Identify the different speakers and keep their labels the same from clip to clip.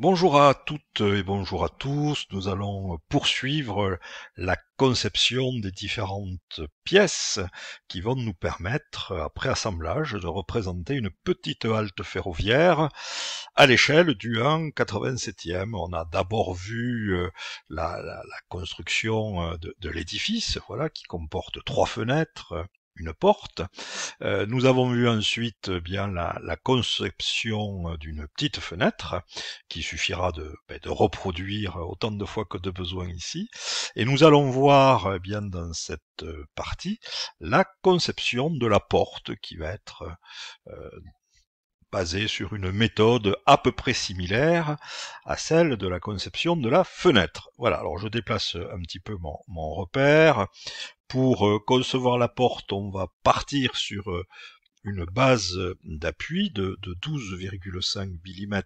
Speaker 1: Bonjour à toutes et bonjour à tous. Nous allons poursuivre la conception des différentes pièces qui vont nous permettre, après assemblage, de représenter une petite halte ferroviaire à l'échelle du 1 87e. On a d'abord vu euh, la, construction euh, de, de l'édifice, voilà, qui comporte trois fenêtres, une porte. Euh, nous avons vu ensuite eh bien la, conception d'une petite fenêtre qui suffira de, ben, de, reproduire autant de fois que de besoin ici. Et nous allons voir eh bien dans cette partie la conception de la porte qui va être euh, basé sur une méthode à peu près similaire à celle de la conception de la fenêtre. Voilà, alors je déplace un petit peu mon, repère. Pour euh, concevoir la porte, on va partir sur euh, une base d'appui de 12,5 mm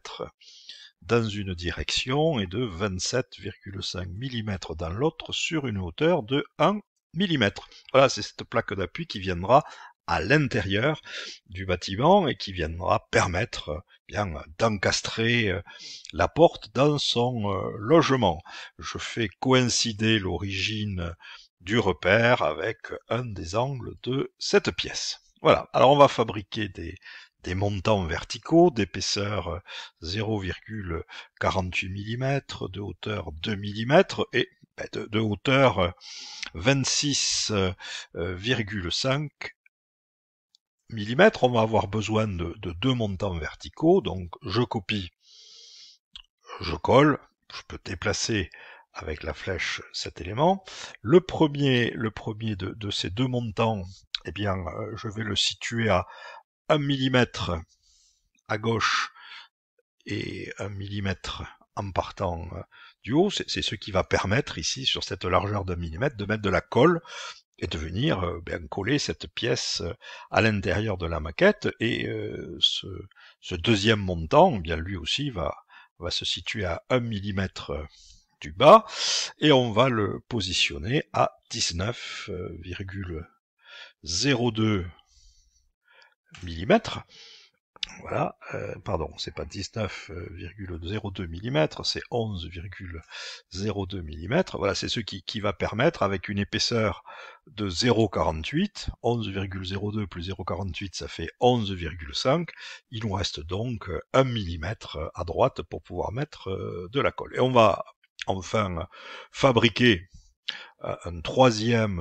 Speaker 1: dans une direction et de 27,5 mm dans l'autre sur une hauteur de 1 mm. Voilà, c'est cette plaque d'appui qui viendra à l'intérieur du bâtiment et qui viendra permettre euh, bien d'encastrer euh, la porte dans son euh, logement. Je fais coïncider l'origine du repère avec un des angles de cette pièce. Voilà, alors on va fabriquer des, montants verticaux d'épaisseur 0,48 mm, de hauteur 2 mm et ben, de, de hauteur 26,5 on va avoir besoin de, deux montants verticaux, donc je copie, je colle, je peux déplacer avec la flèche cet élément. Le premier, le premier de, ces deux montants, eh bien, euh, je vais le situer à 1 mm à gauche et 1 mm en partant euh, du haut. C'est ce qui va permettre ici, sur cette largeur d'un millimètre, de mettre de la colle et de venir euh, bien coller cette pièce euh, à l'intérieur de la maquette. Et euh, ce, deuxième montant, eh bien lui aussi va, va se situer à 1 mm du bas, et on va le positionner à 19,02 mm. Voilà, euh, pardon, c'est pas 19,02 mm, c'est 11,02 mm. Voilà, c'est ce qui, qui, va permettre, avec une épaisseur de 0,48, 11,02 plus 0,48, ça fait 11,5. Il nous reste donc 1 mm à droite pour pouvoir mettre euh, de la colle. Et on va enfin fabriquer euh, un troisième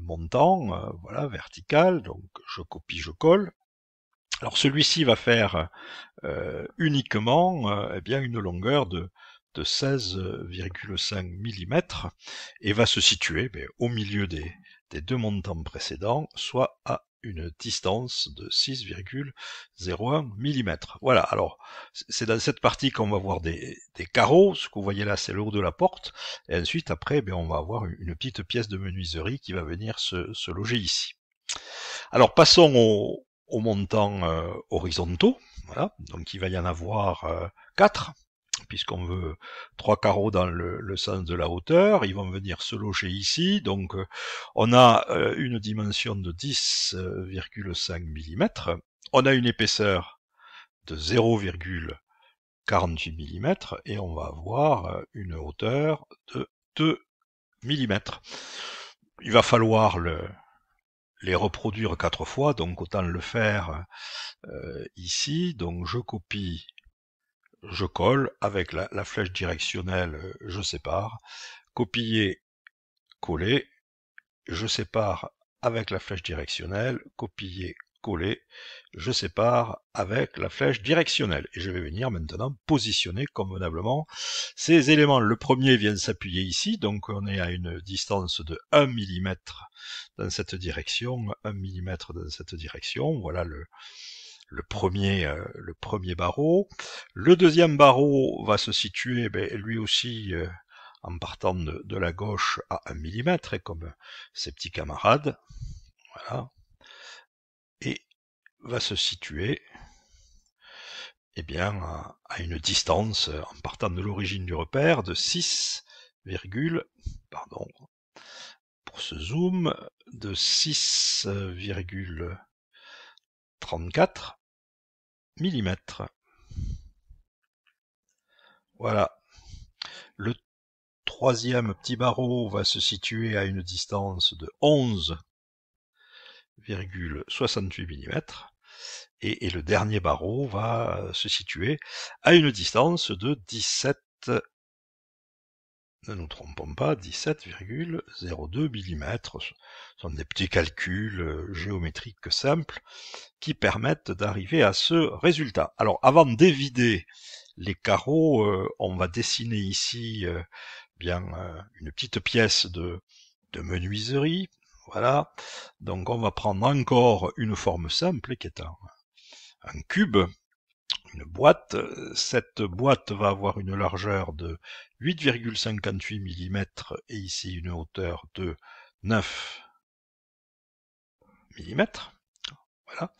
Speaker 1: montant, voilà, vertical, donc je copie, je colle, alors celui-ci va faire euh, uniquement euh, eh bien une longueur de, de 16,5 mm et va se situer au milieu des, deux montants précédents, soit à une distance de 6,01 mm. Voilà, alors c'est dans cette partie qu'on va voir des, carreaux, ce que vous voyez là c'est le haut de la porte, et ensuite après ben, on va avoir une petite pièce de menuiserie qui va venir se loger ici. Alors passons au, aux montants euh, horizontaux. Voilà. Donc il va y en avoir euh, quatre, puisqu'on veut trois carreaux dans le, sens de la hauteur. Ils vont venir se loger ici. Donc euh, on a une dimension de 10,5 mm. On a une épaisseur de 0,48 mm et on va avoir une hauteur de 2 mm. Il va falloir le, les reproduire quatre fois, donc autant le faire euh, ici. Donc je copie, je colle, avec la, flèche directionnelle, je sépare, copier, coller, je sépare avec la flèche directionnelle, copier, coller, je sépare avec la flèche directionnelle. Et je vais venir maintenant positionner convenablement ces éléments. Le premier vient s'appuyer ici, donc on est à une distance de 1 mm dans cette direction, 1 mm dans cette direction. Voilà le, le premier, euh, le premier barreau. Le deuxième barreau va se situer, ben, lui aussi, euh, en partant de, de, la gauche à 1 mm, comme ses petits camarades. Voilà va se situer eh bien, à, une distance, en partant de l'origine du repère, de 6, pardon, pour ce zoom, de 6,34 mm. Voilà. Le troisième petit barreau va se situer à une distance de 11,68 mm. Et, le dernier barreau va se situer à une distance de 17 ne nous trompons pas, 17,02 mm. Ce sont des petits calculs euh, géométriques simples qui permettent d'arriver à ce résultat. Alors avant d'évider les carreaux, euh, on va dessiner ici euh, bien une petite pièce de menuiserie. Voilà. Donc on va prendre encore une forme simple qui est un, cube une boîte. Cette boîte va avoir une largeur de 8,58 mm et ici une hauteur de 9 mm. Voilà.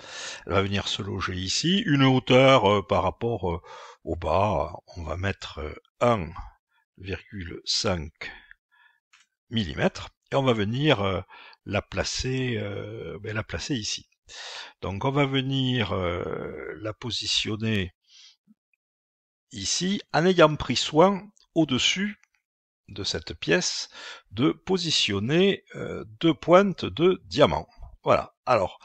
Speaker 1: Elle va venir se loger ici. Une hauteur euh, par rapport euh, au bas, on va mettre 1,5 mm et on va venir la placer, ben, la placer ici. Donc on va venir euh, la positionner ici en ayant pris soin au-dessus de cette pièce de positionner euh, deux pointes de diamant. Voilà. Alors,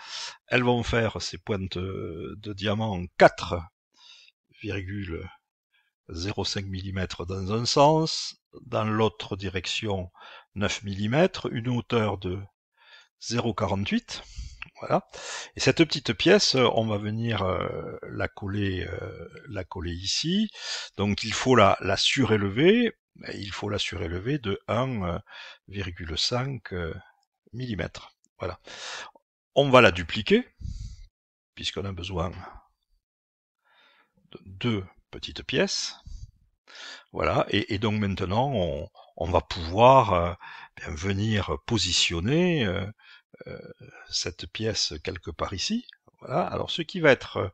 Speaker 1: elles vont faire ces pointes de diamant 4,05 mm dans un sens, dans l'autre direction 9 mm, une hauteur de 0,48 voilà. Et cette petite pièce, on va venir euh, la coller, euh, la coller ici. Donc il faut la, surélever. Il faut la surélever de 1,5 euh, mm. Voilà. On va la dupliquer puisqu'on a besoin de deux petites pièces. Voilà. Et, donc maintenant, on, va pouvoir venir positionner euh, cette pièce quelque part ici. Voilà. Alors ce qui va être,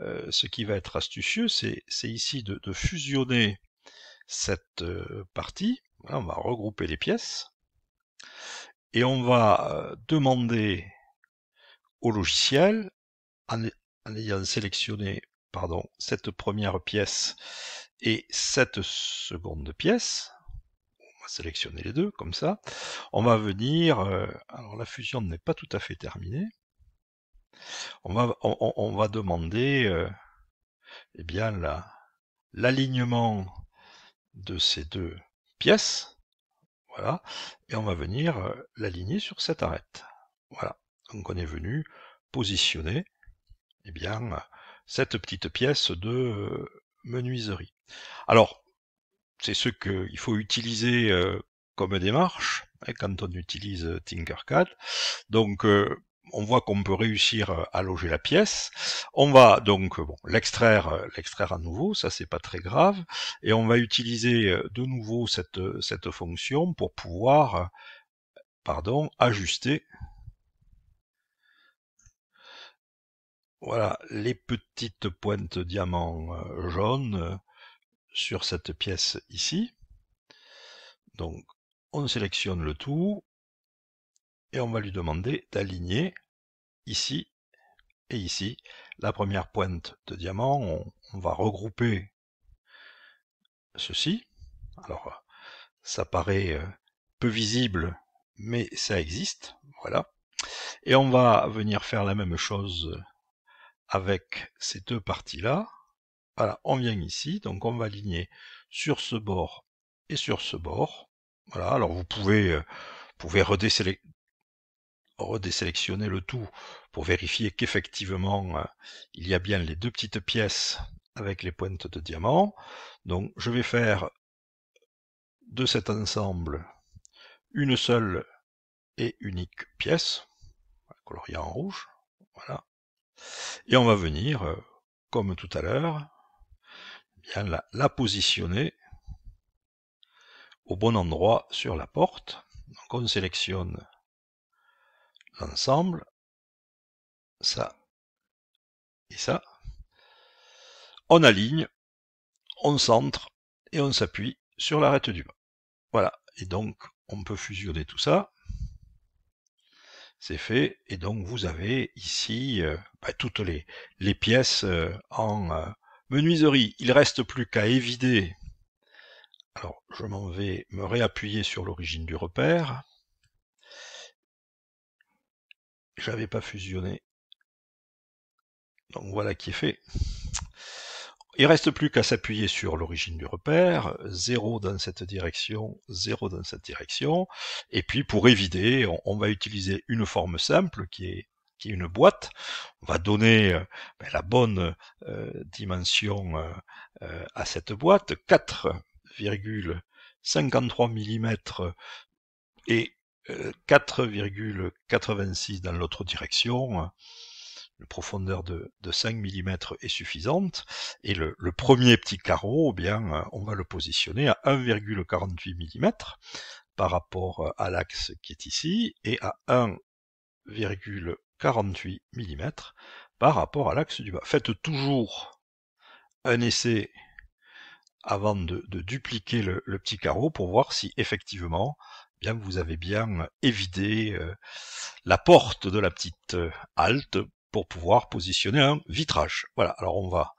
Speaker 1: euh, ce qui va être astucieux, c'est ici de, fusionner cette euh, partie. on va regrouper les pièces et on va demander au logiciel, en, ayant sélectionné pardon, cette première pièce et cette seconde pièce, sélectionner les deux comme ça. On va venir, euh, alors la fusion n'est pas tout à fait terminée. On va, on, va demander euh, eh bien l'alignement de ces deux pièces. Voilà. Et on va venir euh, l'aligner sur cette arête. Voilà. Donc on est venu positionner eh bien, cette petite pièce de menuiserie. Alors, c'est ce qu'il faut utiliser euh, comme démarche hein, quand on utilise euh, Tinkercad. Donc euh, on voit qu'on peut réussir à loger la pièce. On va donc bon, l'extraire, l'extraire à nouveau, ça c'est pas très grave, et on va utiliser de nouveau cette, cette fonction pour pouvoir, pardon, ajuster. Voilà, les petites pointes diamants jaunes sur cette pièce ici. Donc on sélectionne le tout et on va lui demander d'aligner ici et ici la première pointe de diamant. On, va regrouper ceci. Alors ça paraît euh, peu visible mais ça existe. Voilà. Et on va venir faire la même chose avec ces deux parties-là. Voilà, on vient ici, donc on va aligner sur ce bord et sur ce bord. Voilà, alors vous pouvez, euh, pouvez redésélectionner le tout pour vérifier qu'effectivement euh, il y a bien les deux petites pièces avec les pointes de diamant. Donc je vais faire de cet ensemble une seule et unique pièce, coloriée en rouge, voilà. Et on va venir, euh, comme tout à l'heure, la, positionner au bon endroit sur la porte. Donc on sélectionne l'ensemble, ça et ça. On aligne, on centre et on s'appuie sur l'arête du bas. Voilà, et donc on peut fusionner tout ça. C'est fait, et donc vous avez ici euh, bah, toutes les, les pièces euh, en, euh, Menuiserie, il reste plus qu'à évider Alors, je m'en vais me réappuyer sur l'origine du repère. J'avais pas fusionné. Donc voilà qui est fait. Il reste plus qu'à s'appuyer sur l'origine du repère, 0 dans cette direction, 0 dans cette direction, et puis pour éviter, on, va utiliser une forme simple qui est, qui est une boîte, on va donner euh, ben, la bonne euh, dimension euh, à cette boîte, 4 53 mm et 4,86 dans l'autre direction. La profondeur de, 5 mm est suffisante. Et le, premier petit carreau, eh bien, on va le positionner à 1,48 mm par rapport à l'axe qui est ici et à 1,48 mm par rapport à l'axe du bas. Faites toujours un essai avant de, dupliquer le, petit carreau pour voir si effectivement bien vous avez bien évidé euh, la porte de la petite euh, halte pour pouvoir positionner un vitrage. Voilà, alors on va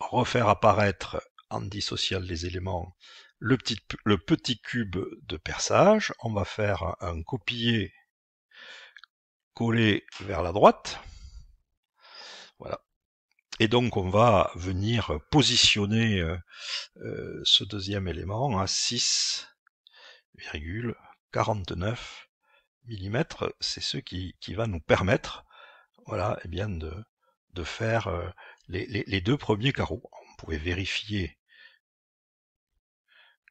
Speaker 1: refaire apparaître en dissociant les éléments le petit, le petit cube de perçage. On va faire un copier coller vers la droite. Voilà, et donc on va venir positionner euh, euh, ce deuxième élément à 6,49 mm. C'est ce qui, va nous permettre voilà, eh bien de, faire euh, les, deux premiers carreaux. On pouvait vérifier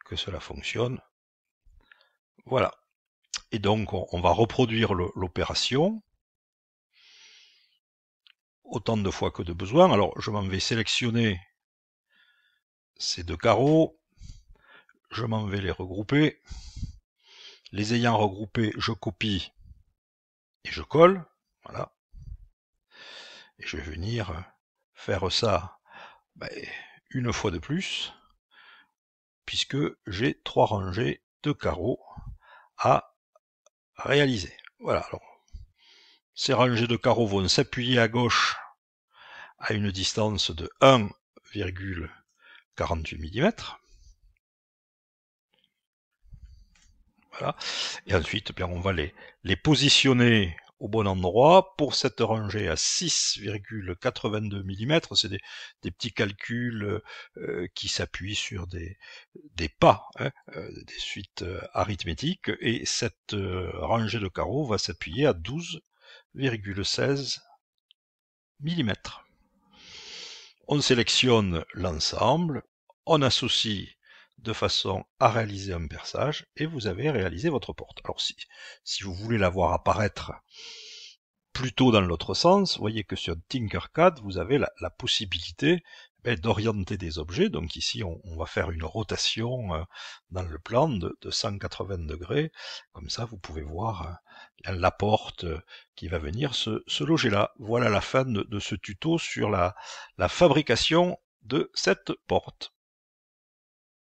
Speaker 1: que cela fonctionne. Voilà. Et donc on va reproduire l'opération autant de fois que de besoin. Alors je m'en vais sélectionner ces deux carreaux, je m'en vais les regrouper. Les ayant regroupés, je copie et je colle. Voilà. Et je vais venir faire ça ben, une fois de plus, puisque j'ai trois rangées de carreaux à réaliser. Voilà, alors ces rangées de carreaux vont s'appuyer à gauche à une distance de 1,48 mm. Voilà. Et ensuite, bien, on va les, les positionner au bon endroit. Pour cette rangée à 6,82 mm, c'est des, petits calculs euh, qui s'appuient sur des, pas, hein, euh, des suites euh, arithmétiques, et cette rangée de carreaux va s'appuyer à 12 16 mm. On sélectionne l'ensemble, on associe de façon à réaliser un perçage et vous avez réalisé votre porte. Alors si, si vous voulez la voir apparaître plutôt dans l'autre sens, voyez que sur Tinkercad, vous avez la possibilité ben, d'orienter des objets. Donc ici, on, va faire une rotation euh, dans le plan de, 180 degrés. Comme ça, vous pouvez voir euh, la porte euh, qui va venir se, loger là. Voilà la fin de, ce tuto sur la fabrication de cette porte.